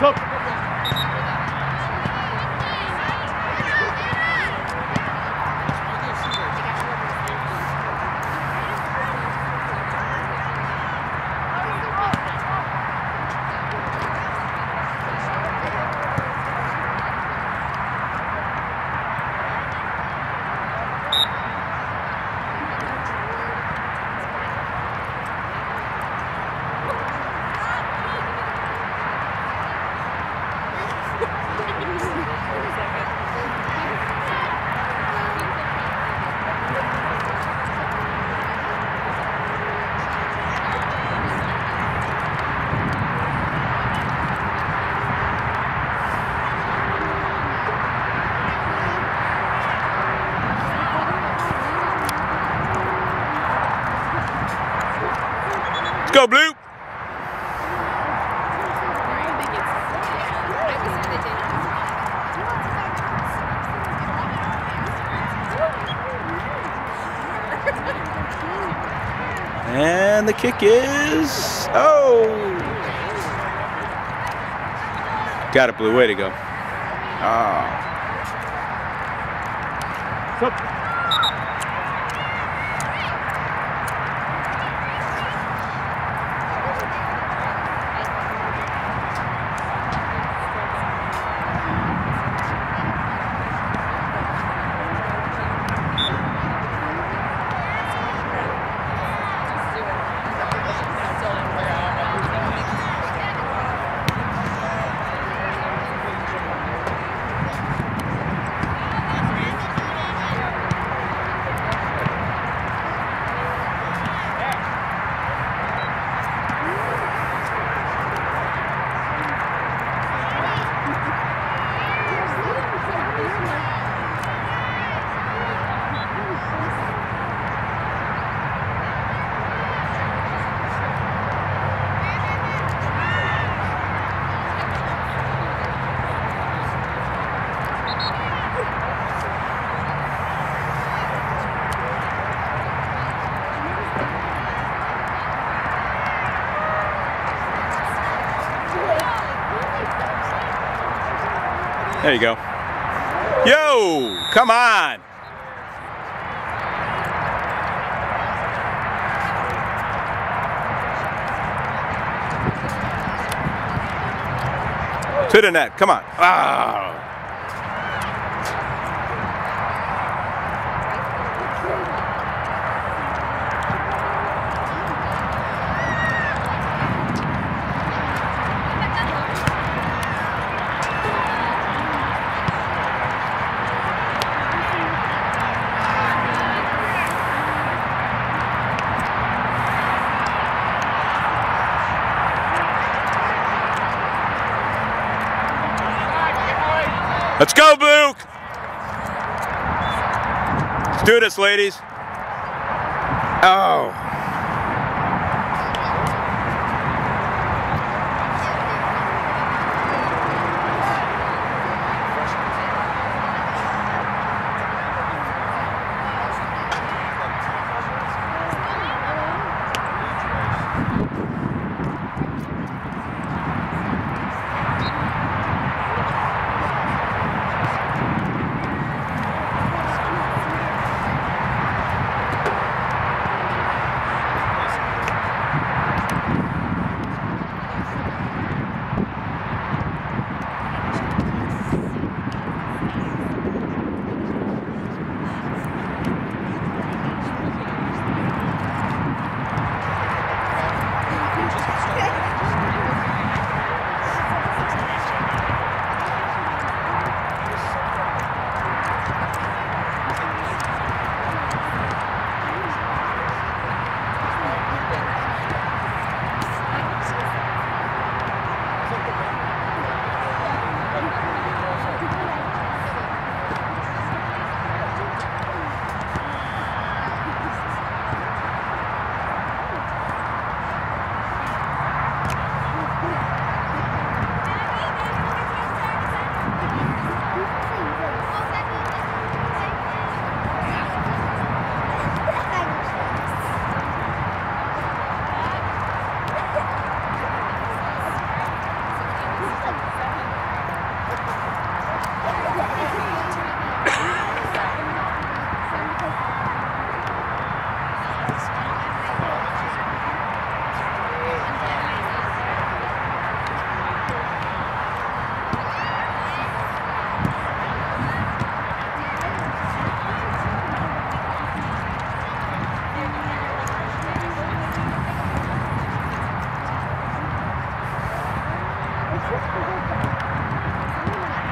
Top. Go, Blue. And the kick is, oh. Got it, Blue. Way to go. Ah. There you go. Yo, come on. To the net, come on. Ah. Let's go, Luke. Let's do this, ladies. Oh.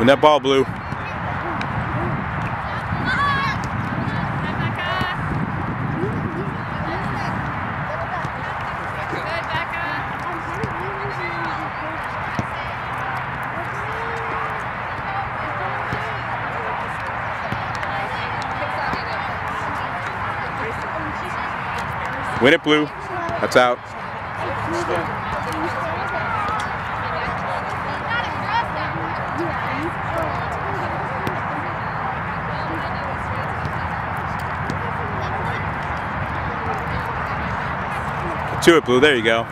When that ball blue. Win it blue. That's out. To it, Blue. There you go.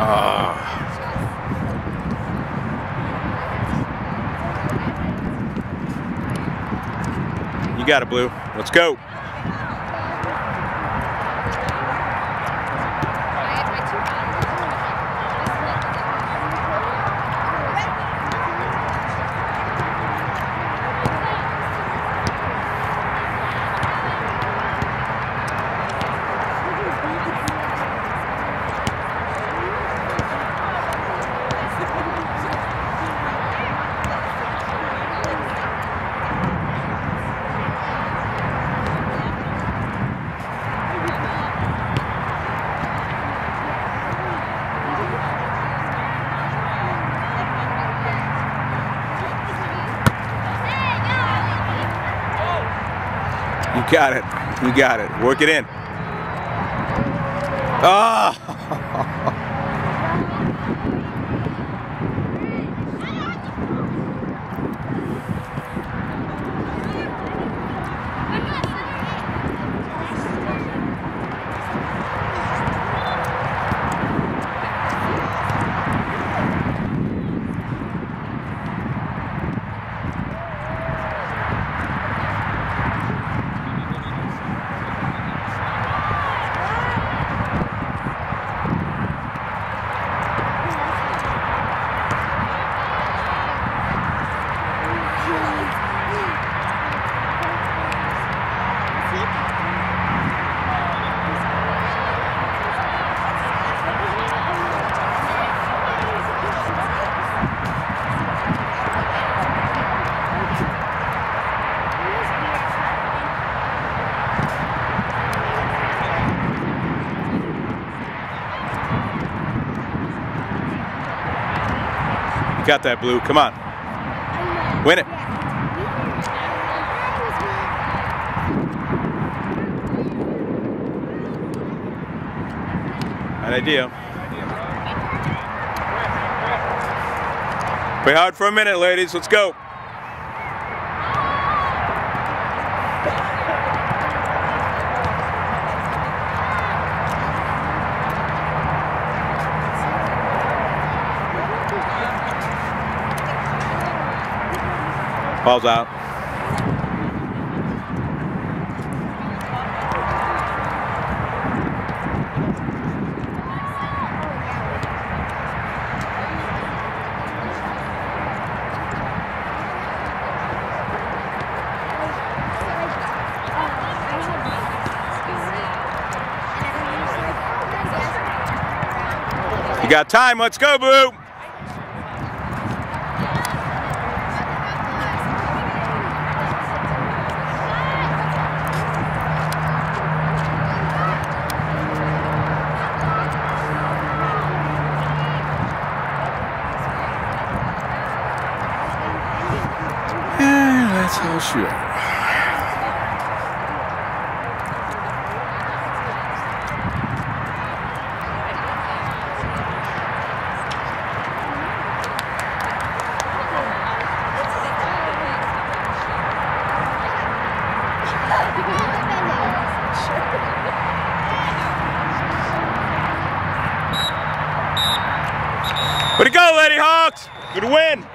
Ah. You got it, Blue. Let's go. Got it. You got it. Work it in. Ah! got that, Blue. Come on. Win it. An idea. Play hard for a minute, ladies. Let's go. Ball's out. You got time, let's go, Blue. Sure. Way to go, Lady Hawks! Good win!